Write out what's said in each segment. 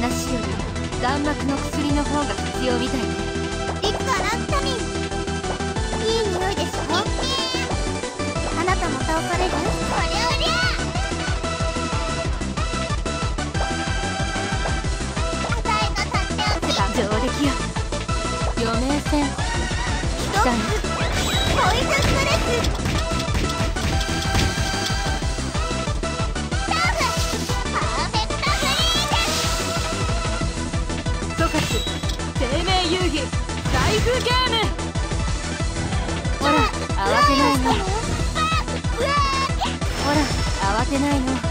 話より弾幕の薬の方が必要みたいね。いくからタミン。いい匂いでしょ？あなたも倒される？おりゃおりゃ上出来よ。余命宣告一ゲームほら慌てないの。ほら慌てないの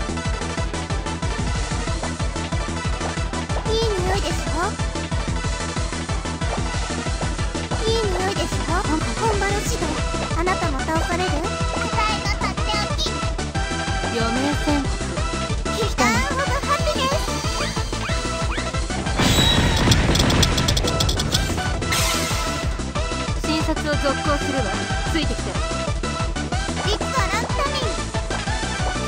続行するわついてきて。からタミン。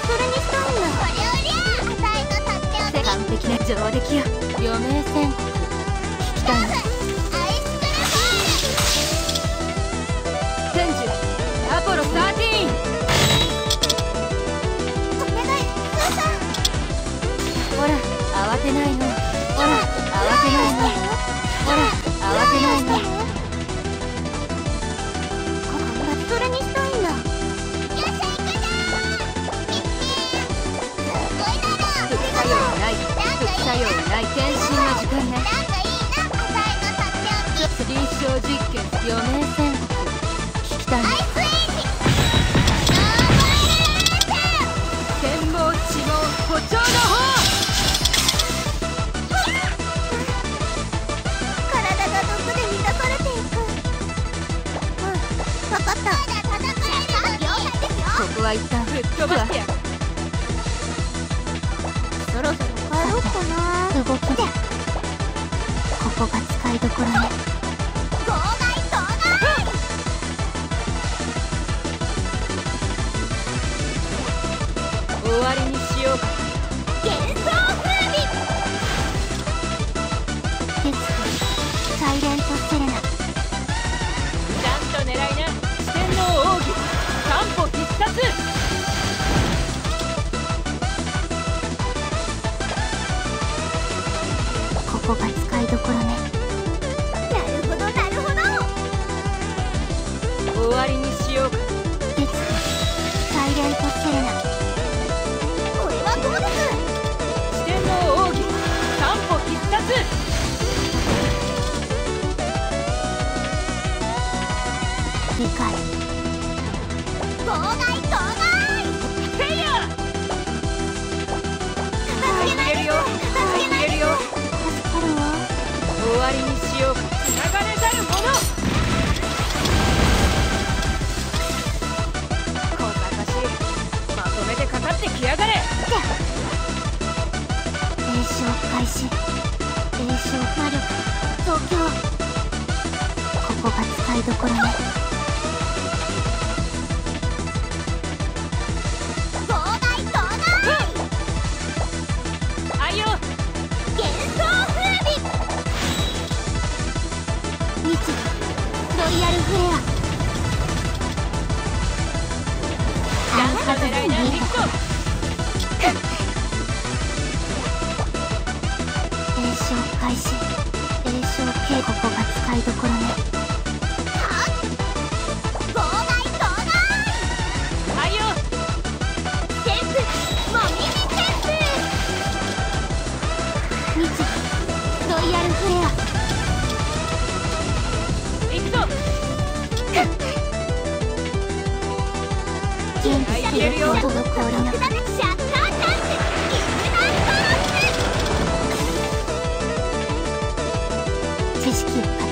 それにしたいんだおりゃおりゃ答えが立っておきな上出来よ余命宣告。聞きたいの？アイスクル。天寿アポロ13ファールお願いスーさん。ほら慌てないの。ほら慌てないのねなん。かいいな答えが立っておき臨床実験余命宣告聞きたいアイスエイジ天網地網歩調の方体が毒で満たされていくうん分かったまだ。戦える了解ですよここは一旦ぶっ飛ばしてやそろそろ帰ろうかな動きでこが使いどころね。妨害妨害終わりにしよう。か幻想風美デスクサイレントセレナちゃんと狙いな四天王奥義三歩必殺ここが使どころね。なるほどなるほど。終わりにしようか。デスクサイレントセレナこれはどうです四天王奥義三歩必殺理解開始炎症魔力東京ここが使いどころね妨害妨害あいよ幻想風美日ロイヤルフレアちゃんあと狙いな見え行日ロイヤルフレア行くぞ。準備されると滞りなくシャッターチャンスイグナイトロー知識を